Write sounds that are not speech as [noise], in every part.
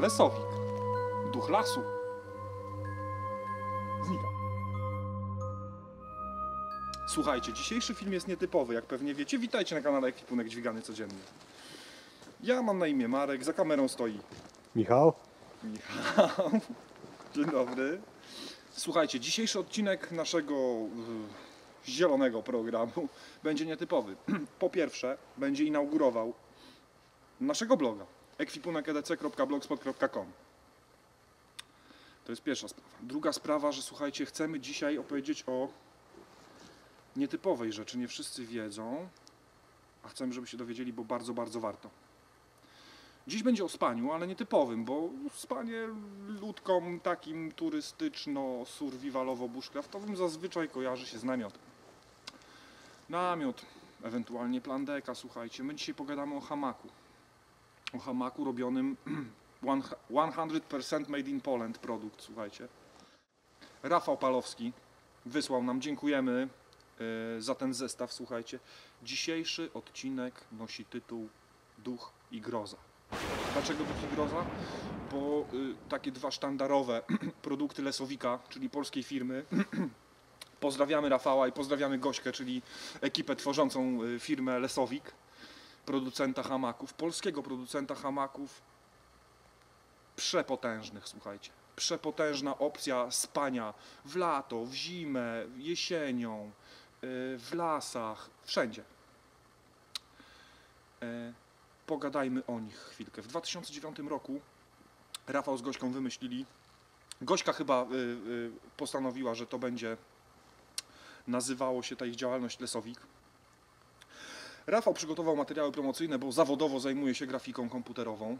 Lesowik. Duch lasu. Znika. Słuchajcie, dzisiejszy film jest nietypowy, jak pewnie wiecie. Witajcie na kanale Ekwipunek Dźwigany Codziennie. Ja mam na imię Marek, za kamerą stoi Michał? Michał. [laughs] Dzień dobry. Słuchajcie, dzisiejszy odcinek naszego y, zielonego programu będzie nietypowy. [clears throat] Po pierwsze, będzie inaugurował naszego bloga ekwipunekedc.blogspot.com To jest pierwsza sprawa. Druga sprawa, że słuchajcie, chcemy dzisiaj opowiedzieć o nietypowej rzeczy. Nie wszyscy wiedzą, a chcemy, żeby się dowiedzieli, bo bardzo, bardzo warto. Dziś będzie o spaniu, ale nietypowym, bo spanie ludkom takim turystyczno-survivalowo-bushcraftowym zazwyczaj kojarzy się z namiotem. Namiot, ewentualnie plan deka, słuchajcie. My dzisiaj pogadamy o hamaku. O hamaku robionym [clears throat] 100% made in Poland produkt, słuchajcie. Rafał Palowski wysłał nam, dziękujemy e, za ten zestaw, słuchajcie. Dzisiejszy odcinek nosi tytuł Duch i Groza. Dlaczego Duch i Groza? Bo y, takie dwa sztandarowe [clears throat] produkty Lesowika, czyli polskiej firmy. [clears throat] Pozdrawiamy Rafała i pozdrawiamy Gośkę, czyli ekipę tworzącą y, firmę Lesowik, producenta hamaków, polskiego producenta hamaków przepotężnych, słuchajcie. Przepotężna opcja spania w lato, w zimę, jesienią, y, w lasach, wszędzie. E, pogadajmy o nich chwilkę. W 2009 roku Rafał z Gośką wymyślili. Gośka chyba y, y, postanowiła, że to będzie nazywało się ta ich działalność Lesowik. Rafał przygotował materiały promocyjne, bo zawodowo zajmuje się grafiką komputerową.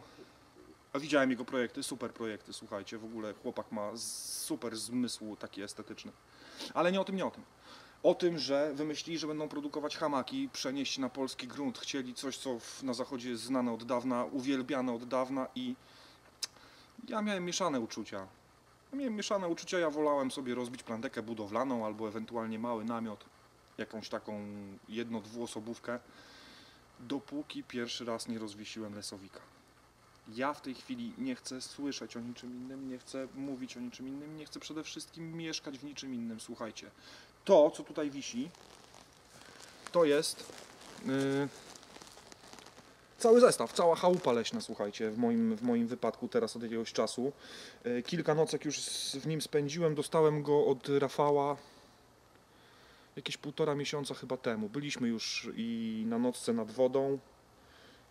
A widziałem jego projekty, super projekty, słuchajcie, w ogóle chłopak ma super zmysł taki estetyczny. Ale nie o tym, nie o tym. O tym, że wymyślili, że będą produkować hamaki, przenieść na polski grunt. Chcieli coś, co w, na zachodzie jest znane od dawna, uwielbiane od dawna i ja miałem mieszane uczucia. Ja miałem mieszane uczucia, ja wolałem sobie rozbić plandekę budowlaną albo ewentualnie mały namiot, jakąś taką jedno dwuosobówkę, dopóki pierwszy raz nie rozwiesiłem lesowika. Ja w tej chwili nie chcę słyszeć o niczym innym, nie chcę mówić o niczym innym, nie chcę przede wszystkim mieszkać w niczym innym. Słuchajcie, to co tutaj wisi, to jest yy, cały zestaw, cała chałupa leśna, słuchajcie, w moim, w moim wypadku teraz od jakiegoś czasu. Yy, kilka nocek już w nim spędziłem, dostałem go od Rafała jakieś półtora miesiąca chyba temu. Byliśmy już i na nocce nad wodą.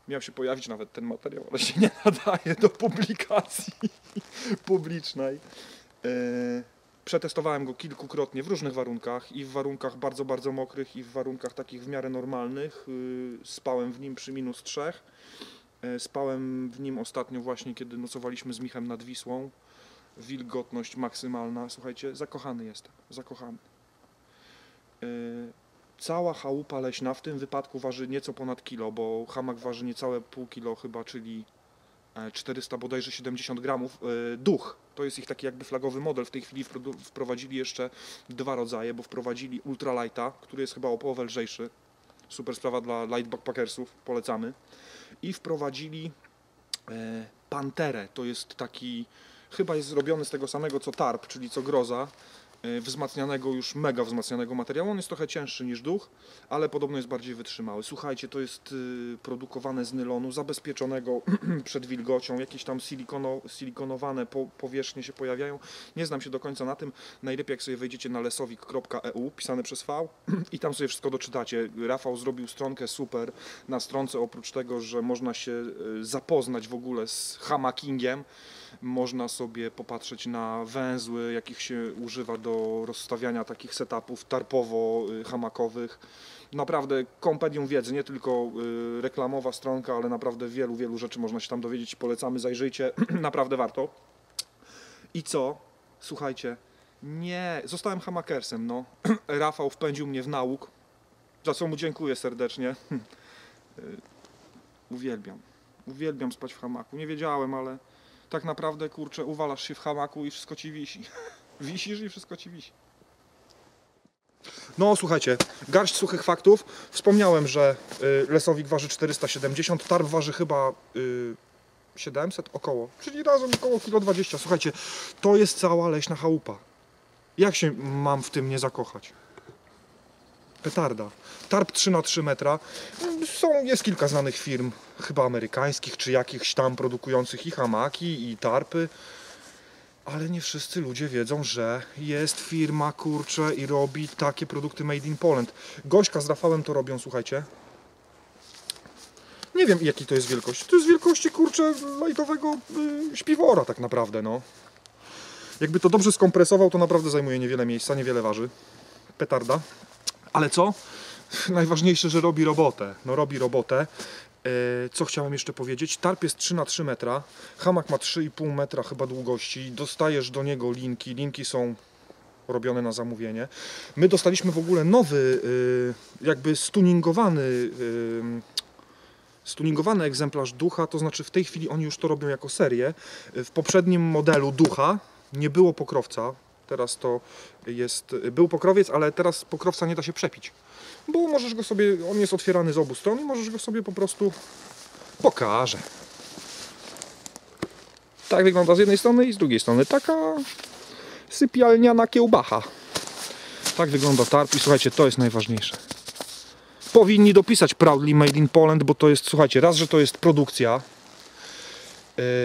Miał się pojawić nawet ten materiał, ale się nie nadaje do publikacji [laughs] publicznej. Yy, Przetestowałem go kilkukrotnie w różnych warunkach i w warunkach bardzo, bardzo mokrych i w warunkach takich w miarę normalnych. Yy, Spałem w nim przy minus trzech. Yy, Spałem w nim ostatnio właśnie, kiedy nocowaliśmy z Michem nad Wisłą. Wilgotność maksymalna. Słuchajcie, zakochany jestem. Zakochany. Yy, Cała chałupa leśna w tym wypadku waży nieco ponad kilo, bo hamak waży niecałe pół kilo chyba, czyli e, 400 bodajże 70 gramów. E, Duch, to jest ich taki jakby flagowy model. W tej chwili wprowadzili jeszcze dwa rodzaje, bo wprowadzili ultralighta, który jest chyba o połowę lżejszy. Super sprawa dla light backpackersów, polecamy. I wprowadzili e, Panterę, to jest taki, chyba jest zrobiony z tego samego co Tarp, czyli co Groza. Y, wzmacnianego, już mega wzmacnianego materiału. On jest trochę cięższy niż duch, ale podobno jest bardziej wytrzymały. Słuchajcie, to jest y, produkowane z nylonu, zabezpieczonego [clears throat] przed wilgocią, jakieś tam silikono, silikonowane po, powierzchnie się pojawiają. Nie znam się do końca na tym. Najlepiej jak sobie wejdziecie na lesowik.eu, pisane przez V [clears throat] i tam sobie wszystko doczytacie. Rafał zrobił stronkę super na stronce, oprócz tego, że można się y, zapoznać w ogóle z hamakingiem, można sobie popatrzeć na węzły, jakich się używa do rozstawiania takich setupów tarpowo-hamakowych. Naprawdę kompendium wiedzy, nie tylko y, reklamowa stronka, ale naprawdę wielu, wielu rzeczy można się tam dowiedzieć. Polecamy, zajrzyjcie, [clears throat] naprawdę warto. I co? Słuchajcie, nie, zostałem hamakersem, no. [clears throat] Rafał wpędził mnie w nauk, za co mu dziękuję serdecznie. [laughs] Y, Uwielbiam. Uwielbiam spać w hamaku. Nie wiedziałem, ale tak naprawdę, kurczę, uwalasz się w hamaku i wszystko ci wisi. [laughs] Wisisz i wszystko ci wisi. No słuchajcie, garść suchych faktów. Wspomniałem, że y, lesowik waży 470, tarp waży chyba y, 700 około, czyli razem około kilo 20. Słuchajcie, to jest cała leśna chałupa. Jak się mam w tym nie zakochać? Petarda. Tarp 3 na 3 metra. Są, jest kilka znanych firm, chyba amerykańskich, czy jakichś tam produkujących i hamaki, i tarpy. Ale nie wszyscy ludzie wiedzą, że jest firma, kurczę, i robi takie produkty made in Poland. Gośka z Rafałem to robią, słuchajcie. Nie wiem, jaki to jest wielkość. To jest wielkości, kurczę, lajtowego y, śpiwora tak naprawdę, no. Jakby to dobrze skompresował, to naprawdę zajmuje niewiele miejsca, niewiele waży. Petarda. Ale co? Najważniejsze, że robi robotę. No robi robotę. E, Co chciałem jeszcze powiedzieć? Tarp jest 3 na 3 metra, hamak ma 3,5 metra chyba długości. Dostajesz do niego linki. Linki są robione na zamówienie. My dostaliśmy w ogóle nowy, y, jakby stuningowany, y, stuningowany egzemplarz ducha, to znaczy w tej chwili oni już to robią jako serię. W poprzednim modelu ducha nie było pokrowca. Teraz to jest, był pokrowiec, ale teraz pokrowca nie da się przepić. Bo możesz go sobie, on jest otwierany z obu stron i możesz go sobie po prostu pokażę. Tak wygląda z jednej strony i z drugiej strony. Taka sypialniana kiełbacha. Tak wygląda tarp i słuchajcie, to jest najważniejsze. Powinni dopisać Proudly Made in Poland, bo to jest, słuchajcie, raz, że to jest produkcja,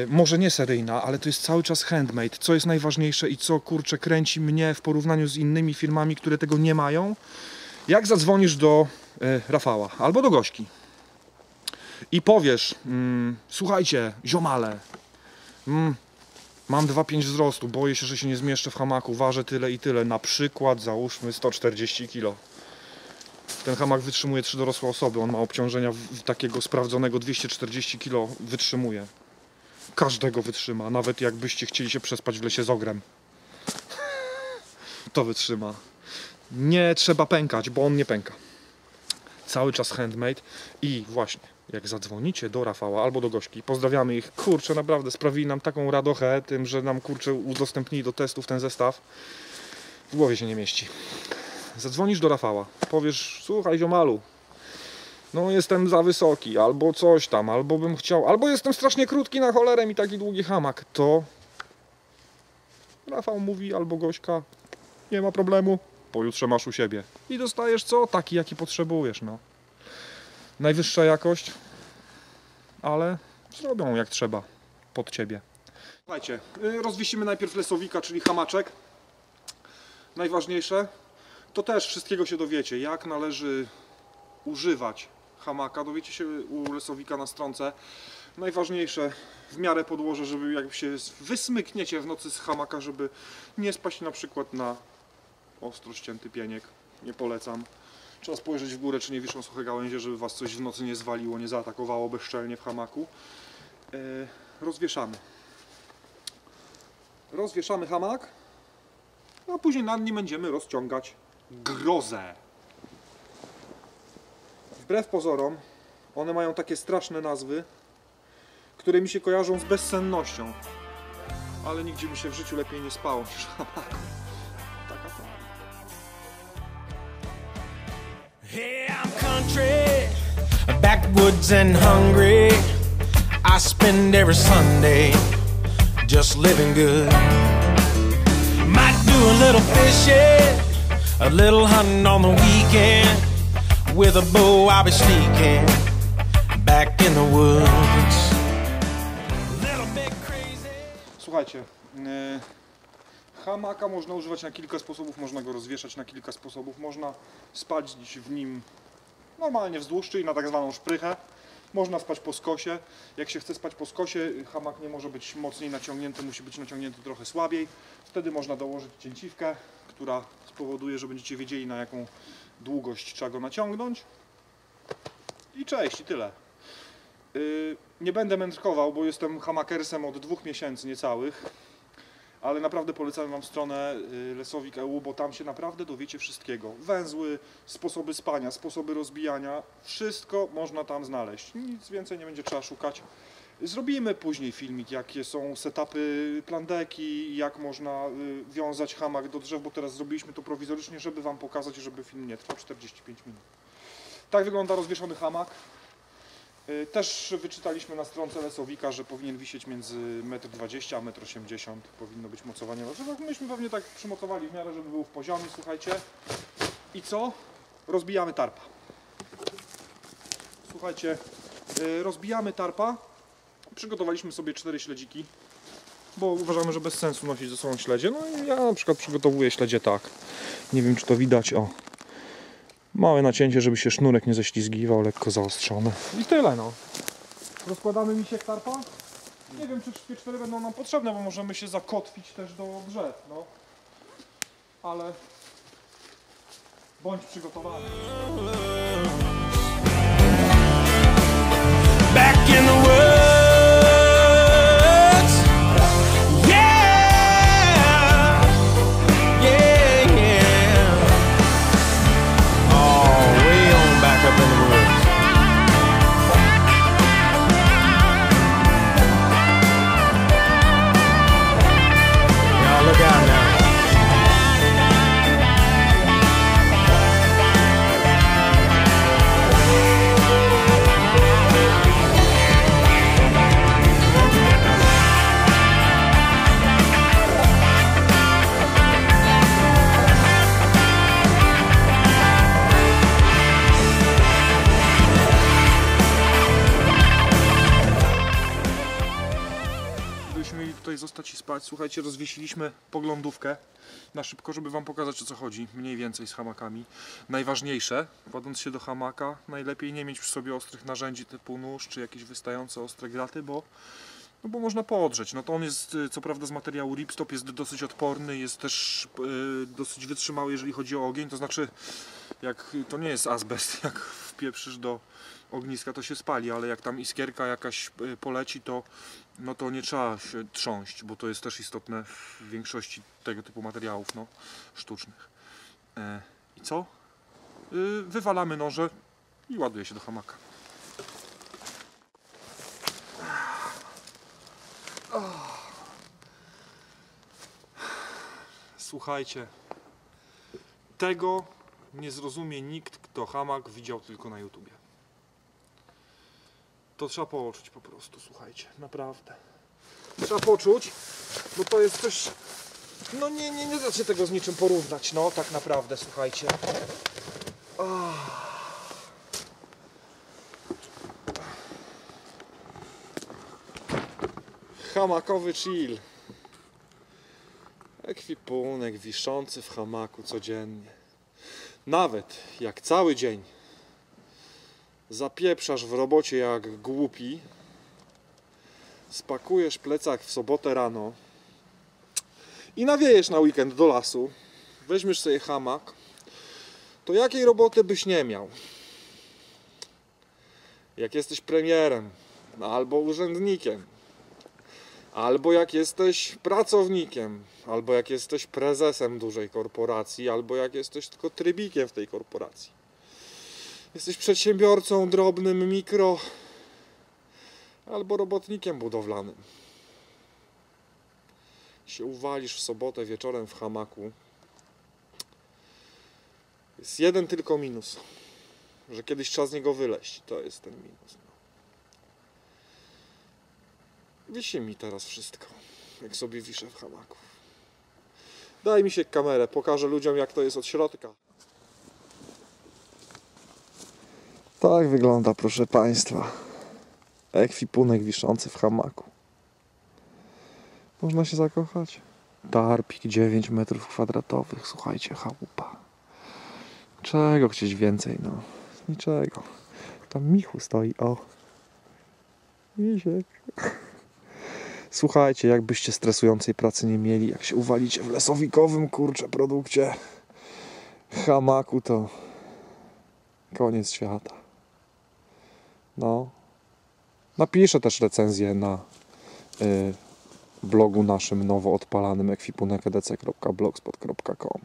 może nie seryjna, ale to jest cały czas handmade. Co jest najważniejsze i co, kurczę, kręci mnie w porównaniu z innymi firmami, które tego nie mają, jak zadzwonisz do e, Rafała albo do Gośki i powiesz, mm, słuchajcie, ziomale, mm, mam 2,5 wzrostu, boję się, że się nie zmieszczę w hamaku, ważę tyle i tyle, na przykład załóżmy 140 kg. Ten hamak wytrzymuje trzy dorosłe osoby, on ma obciążenia takiego sprawdzonego 240 kg, wytrzymuje. Każdego wytrzyma, nawet jakbyście chcieli się przespać w lesie z ogrem. To wytrzyma nie trzeba pękać, bo on nie pęka. Cały czas handmade i właśnie, jak zadzwonicie do Rafała albo do Gośki, pozdrawiamy ich, kurczę, naprawdę sprawili nam taką radochę tym, że nam, kurczę, udostępnili do testów ten zestaw. W głowie się nie mieści. Zadzwonisz do Rafała, powiesz, słuchaj ziomalu, no jestem za wysoki, albo coś tam, albo bym chciał, albo jestem strasznie krótki na cholerę i taki długi hamak, to Rafał mówi, albo Gośka, nie ma problemu, pojutrze masz u siebie. I dostajesz co? Taki, jaki potrzebujesz, no. Najwyższa jakość, ale zrobią jak trzeba pod ciebie. Słuchajcie, y, rozwisimy najpierw lesowika, czyli hamaczek. Najważniejsze, to też wszystkiego się dowiecie, jak należy używać hamaka. Dowiecie się u lesowika na stronce. Najważniejsze, w miarę podłoże, żeby jak się wysmykniecie w nocy z hamaka, żeby nie spaść na przykład na ostro ścięty pieniek. Nie polecam. Trzeba spojrzeć w górę, czy nie wiszą suche gałęzie, żeby Was coś w nocy nie zwaliło, nie zaatakowało bezczelnie w hamaku. E, rozwieszamy. Rozwieszamy hamak, a później nad nim będziemy rozciągać grozę. Wbrew pozorom, one mają takie straszne nazwy, które mi się kojarzą z bezsennością. Ale nigdzie mi się w życiu lepiej nie spało niż. Taka to. Hey, I'm country, backwoods and hungry. I spend every Sunday just living good. Might do a little fishing, a little hunting on the weekend. With a bow, I'll be sneaking back in the woods. Słuchajcie, yy, hamaka można używać na kilka sposobów, można go rozwieszać na kilka sposobów, można spać w nim normalnie wzdłuż, czyli na tak zwaną szprychę. Można spać po skosie. Jak się chce spać po skosie, hamak nie może być mocniej naciągnięty, musi być naciągnięty trochę słabiej. Wtedy można dołożyć cięciwkę, która spowoduje, że będziecie wiedzieli na jaką długość trzeba go naciągnąć. I cześć, i tyle. Yy, nie będę mędrkował, bo jestem hamakersem od dwóch miesięcy niecałych, ale naprawdę polecam Wam stronę yy, Lesowik EU, bo tam się naprawdę dowiecie wszystkiego. Węzły, sposoby spania, sposoby rozbijania, wszystko można tam znaleźć. Nic więcej nie będzie trzeba szukać. Zrobimy później filmik, jakie są setupy plandeki, jak można y, wiązać hamak do drzew, bo teraz zrobiliśmy to prowizorycznie, żeby Wam pokazać, żeby film nie trwał 45 minut. Tak wygląda rozwieszony hamak. Y, Też wyczytaliśmy na stronce Lesowika, że powinien wisieć między 1,20 m a 1,80 m. Powinno być mocowanie na. Myśmy pewnie tak przymocowali w miarę, żeby był w poziomie, słuchajcie. I co? Rozbijamy tarpa. Słuchajcie, y, rozbijamy tarpa. Przygotowaliśmy sobie cztery śledziki, bo uważamy, że bez sensu nosić ze sobą śledzie. No i ja na przykład przygotowuję śledzie tak. Nie wiem, czy to widać. O, Małe nacięcie, żeby się sznurek nie ześlizgiwał, lekko zaostrzone. I tyle no. Rozkładamy misiek tarpa. Nie wiem, czy wszystkie cztery będą nam potrzebne, bo możemy się zakotwić też do drzew, no. Ale bądź przygotowany. back in the tutaj zostać i spać, słuchajcie, rozwiesiliśmy poglądówkę na szybko, żeby Wam pokazać o co chodzi, mniej więcej z hamakami. Najważniejsze, kładąc się do hamaka, najlepiej nie mieć przy sobie ostrych narzędzi typu nóż czy jakieś wystające ostre graty, bo, no bo można podrzeć. No to on jest, y, co prawda z materiału ripstop, jest dosyć odporny, jest też y, dosyć wytrzymały, jeżeli chodzi o ogień, to znaczy jak to nie jest azbest, [laughs] jak wpieprzysz do ogniska, to się spali, ale jak tam iskierka jakaś y, poleci, to no to nie trzeba się trząść, bo to jest też istotne w większości tego typu materiałów no, sztucznych. E, I co? Y, wywalamy noże i ładuje się do hamaka. Słuchajcie, tego nie zrozumie nikt, kto hamak widział tylko na YouTubie. To trzeba poczuć po prostu, słuchajcie, naprawdę. Trzeba poczuć, bo to jest coś. No nie, nie, nie da się tego z niczym porównać, no tak naprawdę, słuchajcie. Ah. Hamakowy chill. Ekwipunek wiszący w hamaku codziennie. Nawet jak cały dzień zapieprzasz w robocie jak głupi, spakujesz plecak w sobotę rano i nawiejesz na weekend do lasu, weźmiesz sobie hamak, to jakiej roboty byś nie miał? Jak jesteś premierem, albo urzędnikiem, albo jak jesteś pracownikiem, albo jak jesteś prezesem dużej korporacji, albo jak jesteś tylko trybikiem w tej korporacji. Jesteś przedsiębiorcą drobnym, mikro, albo robotnikiem budowlanym. Się uwalisz w sobotę wieczorem w hamaku. Jest jeden tylko minus, że kiedyś trzeba z niego wyleźć. To jest ten minus. No. Wisi mi teraz wszystko, jak sobie wiszę w hamaku. Daj mi się kamerę, pokażę ludziom jak to jest od środka. Tak wygląda, proszę Państwa. Ekwipunek wiszący w hamaku. Można się zakochać. Tarpik 9 metrów kwadratowych, słuchajcie, chałupa. Czego chcieć więcej, no? Niczego. Tam Michu stoi, o. Misiek. Słuchajcie, jakbyście stresującej pracy nie mieli, jak się uwalicie w lesowikowym, kurczę, produkcie hamaku, to koniec świata. No. Napiszę też recenzję na y, blogu naszym nowo odpalanym ekwipunek.edc.blogspot.com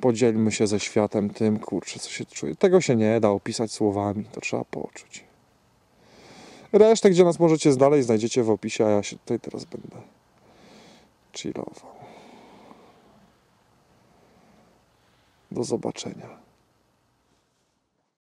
Podzielmy się ze światem tym, kurczę, co się czuje. Tego się nie da opisać słowami, to trzeba poczuć. Resztę, gdzie nas możecie znaleźć, znajdziecie w opisie, a ja się tutaj teraz będę chillował. Do zobaczenia.